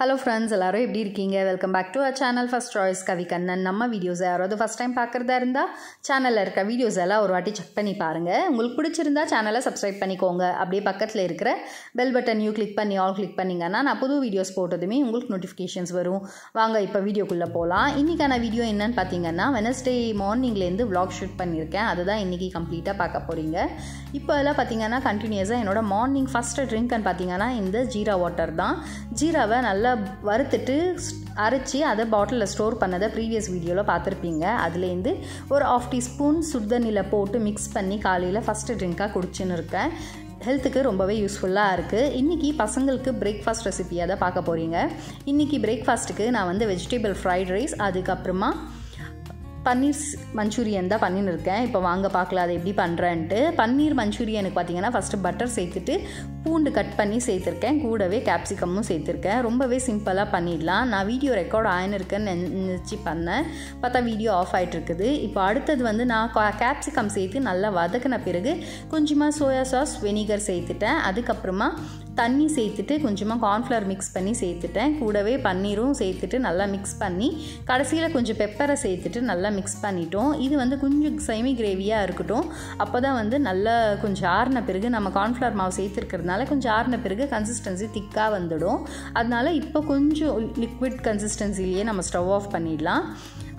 Hello friends எல்லோரும் எப்படி இருக்கீங்க? Welcome back to a channel first choice Kavi Kannan. நம்ம வீடியோஸ் யாராவது ஃபஸ்ட் டைம் பார்க்குறதா இருந்தால் சேனலில் இருக்க வீடியோஸ் எல்லாம் ஒரு வாட்டி செக் பண்ணி பாருங்கள் உங்களுக்கு பிடிச்சிருந்தா சேனலை சப்ஸ்கிரைப் பண்ணிக்கோங்க. அப்படியே பக்கத்தில் இருக்கிற பெல் பட்டன் யூ கிளிக் பண்ணி ஆல் கிளிக் பண்ணிங்கன்னா நான் புது வீடியோஸ் போட்டதுமே உங்களுக்கு நோட்டிஃபிகேஷன்ஸ் வரும். வாங்க இப்போ வீடியோக்குள்ளே போகலாம் இன்றைக்கான வீடியோ என்னன்னு பார்த்தீங்கன்னா வெனஸ்டே மார்னிங்லேருந்து vlog ஷூட் பண்ணியிருக்கேன். அதுதான் இன்றைக்கி கம்ப்ளீட்டாக பார்க்க போகிறீங்க இப்போ எல்லாம் பார்த்தீங்கன்னா கண்டினியூஸாக என்னோட மார்னிங் ஃபஸ்ட்டு ட்ரிங்க்னு பார்த்தீங்கன்னா இந்த ஜீரா வாட்டர் தான். ஜீராவை நல்லா வறுத்துட்டு அரைச்சி அதை பாட்டிலில் ஸ்டோர் பண்ணதை ப்ரீவியஸ் வீடியோவில் பார்த்துருப்பீங்க. அதுலேருந்து ஒரு ஆஃப் டீஸ்பூன் சுடுதண்ணியில் போட்டு மிக்ஸ் பண்ணி காலையில் ஃபஸ்ட்டு ட்ரிங்காக குடிச்சுன்னு இருக்கேன். ஹெல்த்துக்கு ரொம்பவே யூஸ்ஃபுல்லாக இருக்குது இன்றைக்கி பசங்களுக்கு பிரேக்ஃபாஸ்ட் ரெசிபியாக தான் பார்க்க போகிறீங்க இன்றைக்கி பிரேக்ஃபாஸ்ட்டுக்கு நான் வந்து வெஜிடபிள் ஃப்ரைட் ரைஸ் அதுக்கப்புறமா பன்னீர் மஞ்சூரியன் தான் பண்ணின்னு இருக்கேன். இப்போ வாங்க பார்க்கலாம் அதை எப்படி பண்ணுறேன்ட்டு பன்னீர் மஞ்சூரியனுக்கு பார்த்தீங்கன்னா ஃபஸ்ட்டு பட்டர் சேர்த்துட்டு பூண்டு கட் பண்ணி சேர்த்துருக்கேன். கூடவே கேப்சிகமும் சேர்த்துருக்கேன். ரொம்பவே சிம்பிளாக பண்ணிடலாம். நான் வீடியோ ரெக்கார்ட் ஆயினிருக்கேன்னு நினச்சி பண்ணேன். பார்த்தா வீடியோ ஆஃப் ஆகிட்டு இருக்குது இப்போ அடுத்தது வந்து நான் கேப்சிகம் சேர்த்து நல்லா வதக்கின பிறகு கொஞ்சமாக சோயா சாஸ் வெனிகர் சேர்த்துட்டேன். அதுக்கப்புறமா தண்ணி சேர்த்துட்டு கொஞ்சமாக கார்ன்ஃப்ளவர் மிக்ஸ் பண்ணி சேர்த்துட்டேன். கூடவே பன்னீரும் சேர்த்துட்டு நல்லா மிக்ஸ் பண்ணி கடைசியில் கொஞ்சம் பெப்பரை சேர்த்துட்டு நல்லா மிக்ஸ் பண்ணிட்டோம். இது வந்து கொஞ்சம் செமி கிரேவியாக இருக்கட்டும். அப்போ தான் வந்து நல்லா கொஞ்சம் ஆறின பிறகு நம்ம கார்ன்ஃப்ளவர் மாவு சேர்த்துருக்கிறதுனால அதனால் கொஞ்சம் ஆறின பிறகு கன்சிஸ்டன்சி திக்காக வந்துடும். அதனால இப்போ கொஞ்சம் லிக்விட் கன்சிஸ்டன்சிலேயே நம்ம ஸ்டவ் ஆஃப் பண்ணிடலாம்.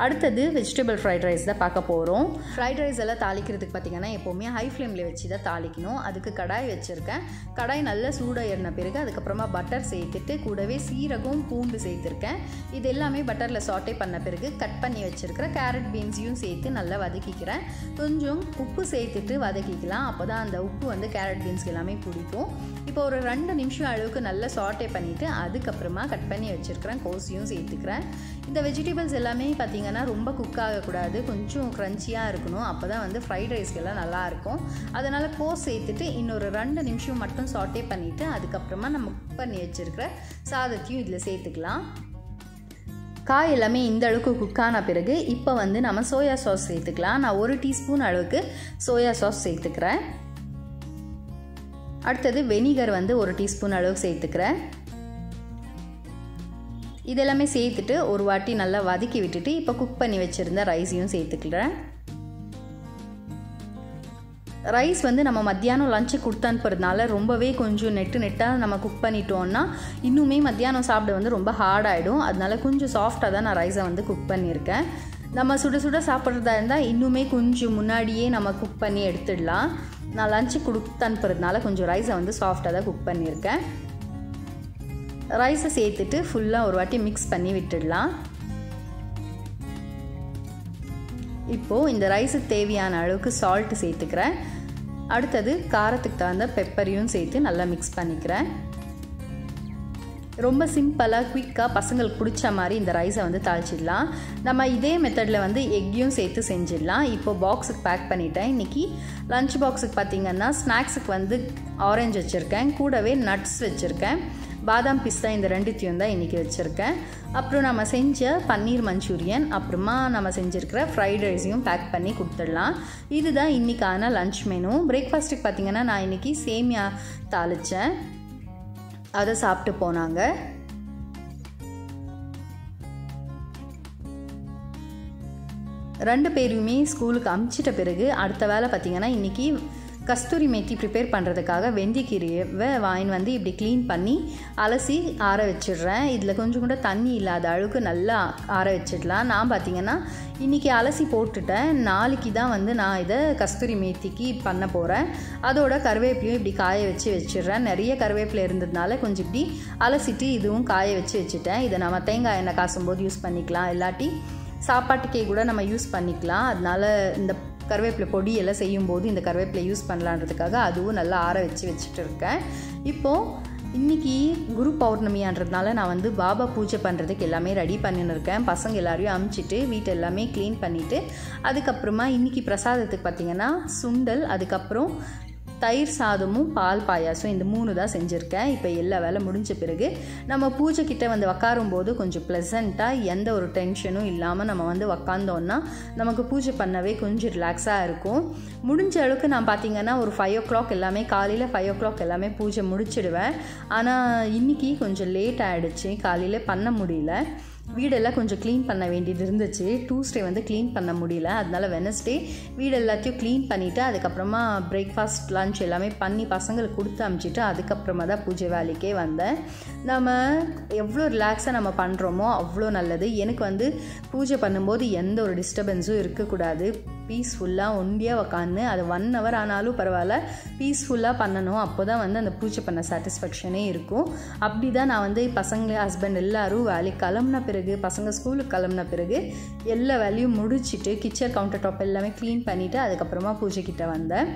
அடுத்தது வெஜிடபிள் ஃப்ரைட் ரைஸ் தான் பார்க்க போகிறோம் ஃப்ரைட் ரைஸ் எல்லாம் தாளிக்கிறதுக்கு பார்த்திங்கன்னா எப்போவுமே ஹை ஃப்ளேமில் வச்சு தான் தாளிக்கணும். அதுக்கு கடாய் வச்சுருக்கேன். கடாய் நல்லா சூடாக ஏறின பிறகு அதுக்கப்புறமா பட்டர் சேர்த்துட்டு கூடவே சீரகம் பூண்டு சேர்த்துருக்கேன். இது எல்லாமே பட்டரில் சாட்டே பண்ண பிறகு கட் பண்ணி வச்சுருக்கிற கேரட் பீன்ஸையும் சேர்த்து நல்லா வதக்கிக்கிறேன். கொஞ்சம் உப்பு சேர்த்துட்டு வதக்கிக்கலாம். அப்போ தான் அந்த உப்பு வந்து கேரட் பீன்ஸ்க்கு எல்லாமே பிடிக்கும். இப்போ ஒரு ரெண்டு நிமிஷம் அளவுக்கு நல்லா சாட்டே பண்ணிவிட்டு அதுக்கப்புறமா கட் பண்ணி வச்சுருக்கிறேன் கோஸையும் சேர்த்துக்கிறேன். இந்த வெஜிடபிள்ஸ் எல்லாமே பார்த்திங்கன்னா ரொம்ப குக் ஆகக்கூடாது. கொஞ்சம் க்ரன்ச்சியாக இருக்கணும். அப்போ தான் வந்து ஃப்ரைட் ரைஸ்க்கெல்லாம் நல்லாயிருக்கும் அதனால் கோஸ் சேர்த்துட்டு இன்னொரு ரெண்டு நிமிஷம் மட்டும் சாட்டே பண்ணிவிட்டு அதுக்கப்புறமா நம்ம குக் பண்ணி வச்சுருக்கிற சாதத்தையும் இதில் சேர்த்துக்கலாம். காய் எல்லாமே இந்த அளவுக்கு குக் ஆன பிறகு இப்போ வந்து நம்ம சோயா சாஸ் சேர்த்துக்கலாம். நான் ஒரு டீஸ்பூன் அளவுக்கு சோயா சாஸ் சேர்த்துக்கிறேன். அடுத்தது வெனிகர் வந்து ஒரு டீஸ்பூன் அளவுக்கு சேர்த்துக்கிறேன். இதெல்லாமே சேர்த்துட்டு ஒரு வாட்டி நல்லா வதக்கி விட்டுட்டு இப்போ குக் பண்ணி வச்சுருந்த ரைஸையும் சேர்த்துக்கிறேன். ரைஸ் வந்து நம்ம மத்தியானம் லஞ்சு கொடுத்து அனுப்புறதுனால ரொம்பவே கொஞ்சம் நெட்டு நெட்டாக நம்ம குக் பண்ணிட்டோம்னா இன்னுமே மத்தியானம் சாப்பிட வந்து ரொம்ப ஹார்டாகிடும் அதனால கொஞ்சம் சாஃப்டாக தான் நான் ரைஸை வந்து குக் பண்ணியிருக்கேன். நம்ம சுட சுட சாப்பிட்றதா இருந்தால் இன்னுமே கொஞ்சம் முன்னாடியே நம்ம குக் பண்ணி எடுத்துடலாம். நான் லஞ்சு கொடுத்து அனுப்புறதுனால கொஞ்சம் ரைஸை வந்து சாஃப்டாக தான் குக் பண்ணியிருக்கேன். ரைஸை சேர்த்துட்டு ஃபுல்லாக ஒரு வாட்டி மிக்ஸ் பண்ணி விட்டுடலாம். இப்போது இந்த ரைஸுக்கு தேவையான அளவுக்கு சால்ட்டு சேர்த்துக்கிறேன். அடுத்தது காரத்துக்கு தகுந்த பெப்பரையும் சேர்த்து நல்லா மிக்ஸ் பண்ணிக்கிறேன். ரொம்ப சிம்பிளாக குயிக்காக பசங்களுக்கு பிடிச்ச மாதிரி இந்த ரைஸை வந்து தாளிச்சிடலாம். நம்ம இதே மெத்தடில் வந்து எக்கையும் சேர்த்து செஞ்சிடலாம். இப்போது பாக்ஸுக்கு பேக் பண்ணிட்டேன். இன்றைக்கி லஞ்ச் பாக்ஸுக்கு பார்த்திங்கன்னா ஸ்நாக்ஸுக்கு வந்து ஆரஞ்சு வச்சுருக்கேன். கூடவே நட்ஸ் வச்சுருக்கேன். பாதாம் பிஸ்தா இந்த ரெண்டுத்தையும் தான் இன்றைக்கி வச்சுருக்கேன். அப்புறம் நம்ம செஞ்ச பன்னீர் மஞ்சூரியன் அப்புறமா நம்ம செஞ்சுருக்கிற ஃப்ரைட் ரைஸையும் பேக் பண்ணி கொடுத்துடலாம். இதுதான் இன்றைக்கான லஞ்ச் மெனு பிரேக்ஃபாஸ்ட்டுக்கு பார்த்திங்கன்னா நான் இன்றைக்கி சேமியா தாளித்தேன் அதை சாப்பிட்டு போனாங்க. ரெண்டு பேருமே ஸ்கூலுக்கு அமுச்சிட்ட பிறகு அடுத்த வேலை பார்த்திங்கன்னா இன்றைக்கி கஸ்தூரி மேத்தி ப்ரிப்பேர் பண்ணுறதுக்காக வெந்தயக்கீரையை வாயின் வந்து இப்படி க்ளீன் பண்ணி அலசி ஆற வச்சிடுறேன். இதில் கொஞ்சம் கூட தண்ணி இல்லாத அளவுக்கு நல்லா ஆற வச்சிடலாம். நான் பார்த்திங்கன்னா இன்றைக்கி அலசி போட்டுட்டேன். நாளைக்கு தான் வந்து நான் இதை கஸ்தூரி மேத்திக்கு பண்ண போகிறேன் அதோட கருவேப்பிலையும் இப்படி காய வச்சு வச்சிடுறேன். நிறைய கருவேப்பிலை இருந்ததுனால கொஞ்சம் இப்படி அலசிட்டு இதுவும் காய வச்சு வச்சுட்டேன். இதை நம்ம தேங்காய் எண்ணெய் காசும் போது யூஸ் பண்ணிக்கலாம். இல்லாட்டி சாப்பாட்டுக்கே கூட நம்ம யூஸ் பண்ணிக்கலாம். அதனால இந்த கருவேப்பிலை பொடியெல்லாம் செய்யும்போது இந்த கருவேப்பிலை யூஸ் பண்ணலான்றதுக்காக அதுவும் நல்லா ஆற வச்சு வச்சுட்டு இருக்கேன். இப்போது இன்றைக்கி குரு பௌர்ணமியான்றதுனால நான் வந்து பாபா பூஜை பண்ணுறதுக்கு எல்லாமே ரெடி பண்ணின்னு இருக்கேன். பசங்க எல்லாரையும் அமுச்சிட்டு வீட்டை எல்லாமே க்ளீன் பண்ணிவிட்டு அதுக்கப்புறமா இன்றைக்கி பிரசாதத்துக்கு பார்த்திங்கன்னா சுண்டல் அதுக்கப்புறம் தயிர் சாதமும் பால் பாயாசம் இந்த மூணு தான் செஞ்சுருக்கேன். இப்போ எல்லா வேலை முடிஞ்ச பிறகு நம்ம பூஜை கிட்ட வந்து உக்காரும் போது கொஞ்சம் ப்ளசண்ட்டாக எந்த ஒரு டென்ஷனும் இல்லாமல் நம்ம வந்து உக்காந்தோன்னா நமக்கு பூஜை பண்ணவே கொஞ்சம் ரிலாக்ஸாக இருக்கும். முடிஞ்ச அளவுக்கு நான் பார்த்தீங்கன்னா ஒரு ஃபைவ் ஓ கிளாக் எல்லாமே காலையில் ஃபைவ் ஓ கிளாக் எல்லாமே பூஜை முடிச்சிடுவேன். ஆனால் இன்றைக்கி கொஞ்சம் லேட் ஆகிடுச்சு காலையில் பண்ண முடியல. வீடெல்லாம் கொஞ்சம் க்ளீன் பண்ண வேண்டியது இருந்துச்சு. டூஸ்டே வந்து க்ளீன் பண்ண முடியல. அதனால வெனஸ்டே வீடு எல்லாத்தையும் க்ளீன் பண்ணிவிட்டு அதுக்கப்புறமா பிரேக்ஃபாஸ்ட் லன்ச் எல்லாமே பண்ணி பசங்களுக்கு கொடுத்து அனுப்பிச்சிட்டு அதுக்கப்புறமா தான் பூஜை வேலைக்கே வந்தேன். நம்ம எவ்வளோ ரிலாக்ஸாக நம்ம பண்ணுறோமோ அவ்வளோ நல்லது. எனக்கு வந்து பூஜை பண்ணும்போது எந்த ஒரு டிஸ்டர்பன்ஸும் இருக்கக்கூடாது. பீஸ்ஃபுல்லாக ஒண்டியாக உக்காந்து அது ஒன் ஹவர் ஆனாலும் பரவாயில்ல. பீஸ்ஃபுல்லாக பண்ணணும். அப்போ தான் வந்து அந்த பூஜை பண்ண சாட்டிஸ்ஃபேக்ஷனே இருக்கும். அப்படி தான் நான் வந்து பசங்க ஹஸ்பண்ட் எல்லோரும் வேலைக்கு கிளம்புன பிறகு பசங்க ஸ்கூலுக்கு கிளம்புன பிறகு எல்லா வேலையும் முடிச்சுட்டு கிச்சன் கவுண்டர் டாப் எல்லாமே க்ளீன் பண்ணிவிட்டு அதுக்கப்புறமா பூஜைக்கிட்ட வந்தேன்.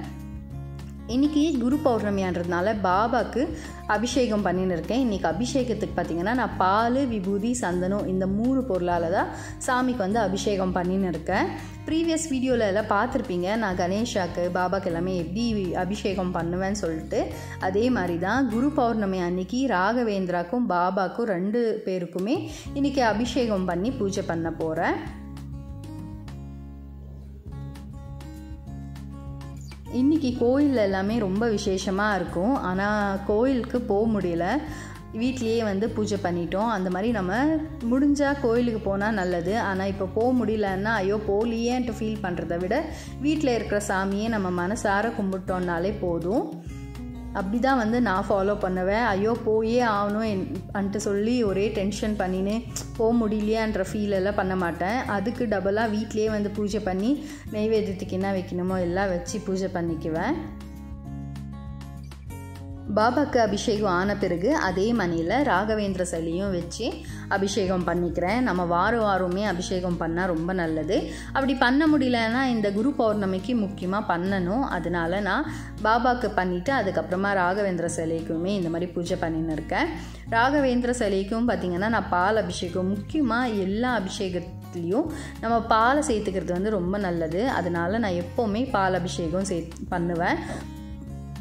இன்றைக்கி குரு பௌர்ணமியான்றதுனால பாபாவுக்கு அபிஷேகம் பண்ணின்னு இருக்கேன். இன்றைக்கி அபிஷேகத்துக்கு பார்த்திங்கன்னா நான் பால் விபூதி சந்தனம் இந்த மூணு பொருளால் தான் சாமிக்கு வந்து அபிஷேகம் பண்ணின்னு இருக்கேன். ப்ரீவியஸ் வீடியோவில் எல்லாம் பார்த்துருப்பீங்க. நான் கணேஷாக்கு பாபாக்கு எல்லாமே எப்படி அபிஷேகம் பண்ணுவேன்னு சொல்லிட்டு. அதே மாதிரி தான் குரு பௌர்ணமி அன்னைக்கு ராகவேந்திராக்கும் பாபாக்கும் ரெண்டு பேருக்குமே இன்றைக்கி அபிஷேகம் பண்ணி பூஜை பண்ண போகிறேன் இன்றைக்கி கோயில் எல்லாமே ரொம்ப விசேஷமாக இருக்கும். ஆனால் கோயிலுக்கு போக முடியல. வீட்லேயே வந்து பூஜை பண்ணிட்டோம். அந்த மாதிரி நம்ம முடிஞ்சால் கோயிலுக்கு போனால் நல்லது. ஆனால் இப்போ போக முடியலன்னா ஐயோ போலியேன்ட்டு ஃபீல் பண்ணுறத விட வீட்டில் இருக்கிற சாமியே நம்ம மனசார கும்பிட்டோம்னாலே போதும். அப்படி தான் வந்து நான் ஃபாலோ பண்ணுவேன். ஐயோ போயே ஆகணும். அன்ட்டு சொல்லி ஒரே டென்ஷன் பண்ணின்னு போக முடியலையான்ற ஃபீல் எல்லாம் பண்ண மாட்டேன். அதுக்கு டபுளாக வீட்லேயே வந்து பூஜை பண்ணி நெய்வேத்தியத்துக்கு என்ன வைக்கணுமோ எல்லாம் வச்சு பூஜை பண்ணிக்குவேன். பாபாக்கு அபிஷேகம் ஆன பிறகு அதே மணியில் ராகவேந்திர சிலையும் வச்சு அபிஷேகம் பண்ணிக்கிறேன். நம்ம வாரம் வாரமே அபிஷேகம் பண்ணால் ரொம்ப நல்லது. அப்படி பண்ண முடியலன்னா இந்த குரு பௌர்ணமிக்கு முக்கியமாக பண்ணணும். அதனால நான் பாபாக்கு பண்ணிவிட்டு அதுக்கப்புறமா ராகவேந்திர சிலைக்குமே இந்த மாதிரி பூஜை பண்ணின்னு இருக்கேன். ராகவேந்திர சிலைக்கும் பார்த்திங்கன்னா நான் பால் அபிஷேகம் முக்கியமாக எல்லா அபிஷேகத்துலேயும் நம்ம பாலை சேர்த்துக்கிறது வந்து ரொம்ப நல்லது. அதனால நான் எப்போவுமே பால் அபிஷேகம் சே பண்ணுவேன்.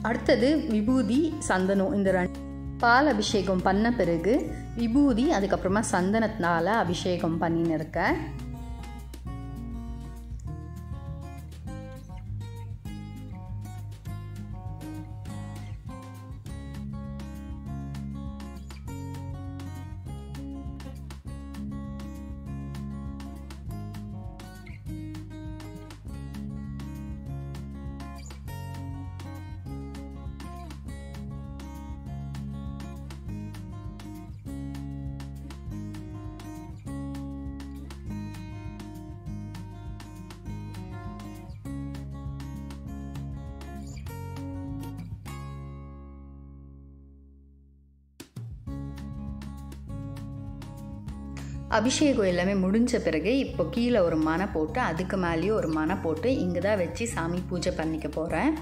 அடுத்தது விபூதி சந்தனம் இந்த ரெண்டு பால் அபிஷேகம் பண்ண பிறகு விபூதி அதுக்கப்புறமா சந்தனத்தினால அபிஷேகம் பண்ணின்னு இருக்கேன் அபிஷேகம் எல்லாமே முடிஞ்ச பிறகு இப்போ கீழே ஒரு மனை போட்டு அதுக்கு மேலேயும் ஒரு மனை போட்டு இங்கே தான் வச்சு சாமி பூஜை பண்ணிக்க போகிறேன்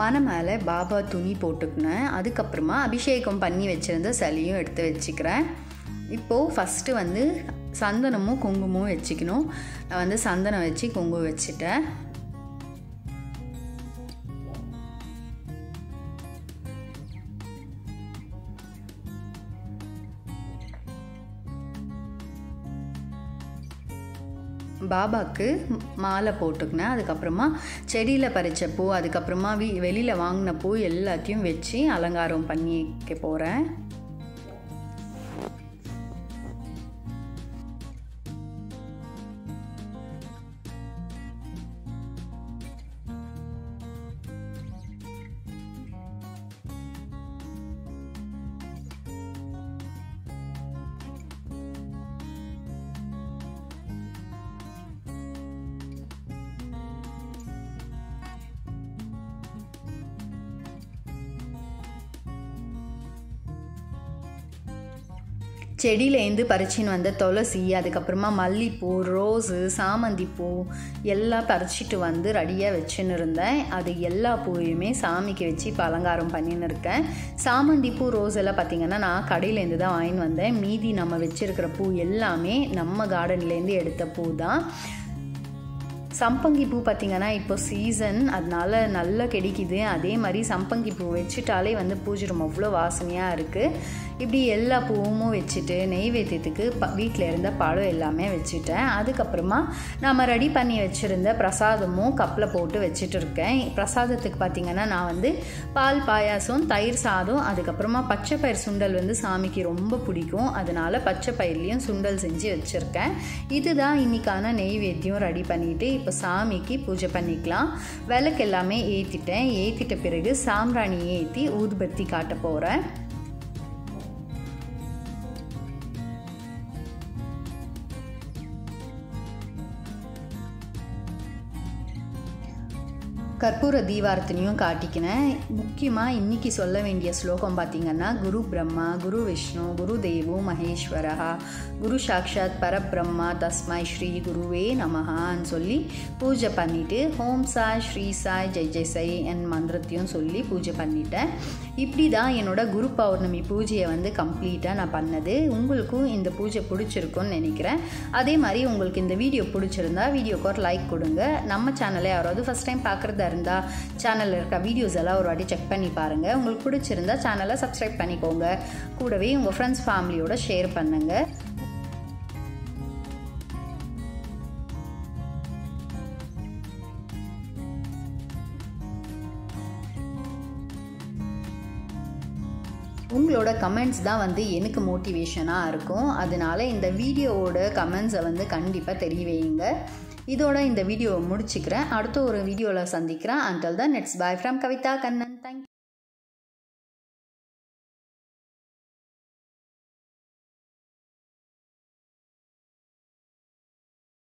மன மேலே பாபா துணி போட்டுக்கினேன். அதுக்கப்புறமா அபிஷேகம் பண்ணி வச்சுருந்த சளியும் எடுத்து வச்சுக்கிறேன். இப்போது ஃபஸ்ட்டு வந்து சந்தனமும் குங்குமமும் வச்சுக்கணும். நான் வந்து சந்தனம் வச்சு குங்குமம் வச்சுட்டேன். பாபாவுக்கு மாலை போட்டுக்கினேன். அதுக்கப்புறமா செடியில் பறித்த பூ அதுக்கப்புறமா வீ வெளியில் வாங்கின பூ எல்லாத்தையும் வச்சு அலங்காரம் பண்ணிக்க போகிறேன் செடியிலேருந்து பறிச்சின்னு வந்த துளசி அதுக்கப்புறமா மல்லிப்பூ ரோஸு சாமந்திப்பூ எல்லாம் பறிச்சிட்டு வந்து ரெடியாக வச்சுன்னு இருந்தேன். அது எல்லா பூவையுமே சாமிக்கு வச்சு இப்போ அலங்காரம் பண்ணின்னு இருக்கேன். சாமந்திப்பூ ரோஸ் எல்லாம் பார்த்திங்கன்னா நான் கடையிலேருந்து தான் வாங்கின்னு வந்தேன். மீதி நம்ம வச்சுருக்கிற பூ எல்லாமே நம்ம கார்டன்லேருந்து எடுத்த பூ தான். சம்பங்கி பூ பார்த்திங்கன்னா இப்போ சீசன் அதனால நல்லா கிடைக்குது. அதே மாதிரி சம்பங்கி பூ வச்சுட்டாலே வந்து பூஜை ரொம்ப அவ்வளோ வாசனையாக இருக்குது இப்படி எல்லா பூவும் வச்சுட்டு நெய்வேத்தியத்துக்கு ப வீட்டில் இருந்த பழம் எல்லாமே வச்சுட்டேன். அதுக்கப்புறமா நம்ம ரெடி பண்ணி வச்சுருந்த பிரசாதமும் கப்பில் போட்டு வச்சுட்டு இருக்கேன். பிரசாதத்துக்கு பார்த்திங்கன்னா நான் வந்து பால் பாயாசம் தயிர் சாதம் அதுக்கப்புறமா பச்சை பயிர் சுண்டல் வந்து சாமிக்கு ரொம்ப பிடிக்கும். அதனால பச்சை பயிர்லேயும் சுண்டல் செஞ்சு வச்சுருக்கேன். இதுதான் இன்றைக்கான நெய்வேத்தியம் ரெடி பண்ணிவிட்டு இப்போ சாமிக்கு பூஜை பண்ணிக்கலாம். விளக்கு எல்லாமே ஏற்றிட்டேன் ஏற்றிட்ட பிறகு சாம்பிராணி ஏற்றி ஊதுபத்தி காட்ட போகிறேன் கற்பூர தீபாரத்தனையும் காட்டிக்கினேன். முக்கியமாக இன்றைக்கி சொல்ல வேண்டிய ஸ்லோகம் பார்த்திங்கன்னா குரு பிரம்மா குரு விஷ்ணு குரு தேவோ மகேஸ்வரா குரு சாக்ஷாத் பரபிரம்மா தஸ்மாய் ஸ்ரீ குருவே நமஹான்னு சொல்லி பூஜை பண்ணிவிட்டு ஹோம் சாய் ஸ்ரீ சாய் ஜெய் ஜெய் சை என் மந்திரத்தையும் சொல்லி பூஜை பண்ணிட்டேன். இப்படி தான் என்னோட குரு பௌர்ணமி பூஜையை வந்து கம்ப்ளீட்டாக நான் பண்ணது. உங்களுக்கும் இந்த பூஜை பிடிச்சிருக்கும்னு நினைக்கிறேன். அதே மாதிரி உங்களுக்கு இந்த வீடியோ பிடிச்சிருந்தா வீடியோக்கு ஒரு லைக் கொடுங்க. நம்ம சேனலை யாராவது ஃபஸ்ட் டைம் பார்க்குறதா இருந்தால் சேனலில் இருக்க வீடியோஸ் எல்லாம் ஒரு வாட்டி செக் பண்ணி பாருங்கள் உங்களுக்கு பிடிச்சிருந்தா சேனலை சப்ஸ்கிரைப் பண்ணிக்கோங்க. கூடவே உங்கள் ஃப்ரெண்ட்ஸ் ஃபேமிலியோட ஷேர் பண்ணுங்கள் உங்களோட கமெண்ட்ஸ் தான் வந்து எனக்கு மோட்டிவேஷனாக இருக்கும். அதனால இந்த வீடியோவோட கமெண்ட்ஸை வந்து கண்டிப்பாக தெரிய வையுங்க. இதோட இந்த வீடியோவை முடிச்சுக்கிறேன். அடுத்த ஒரு வீடியோவில் சந்திக்கிறேன். அண்டல் தான் நெட்ஸ் பாய் ஃப்ரம் கவிதா கண்ணன்